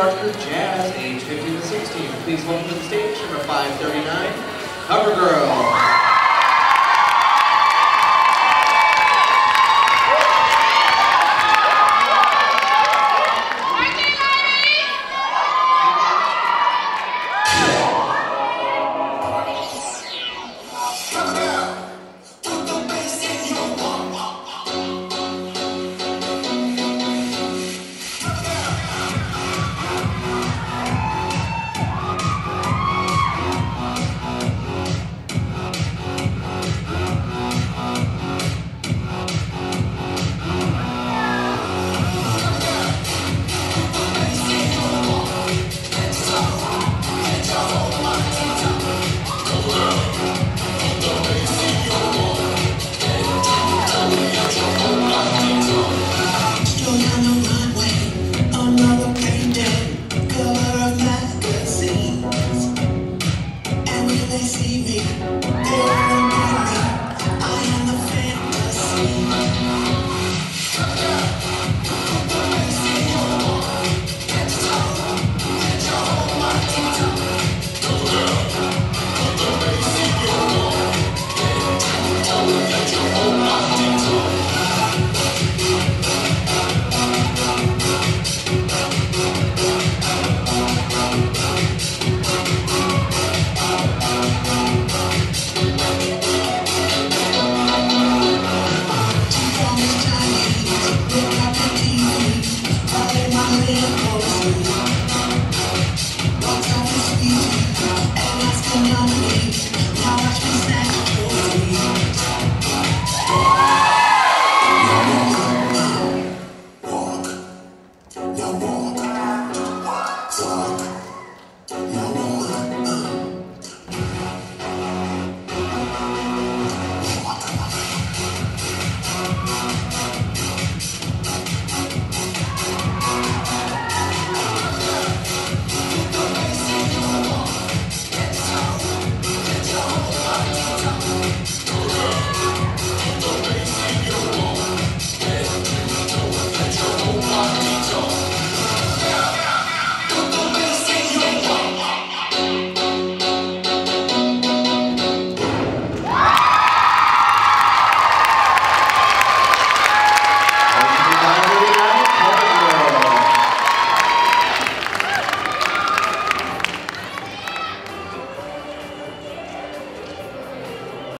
Jazz, age 15 to 16. Please welcome to the stage number 539, Covergirl.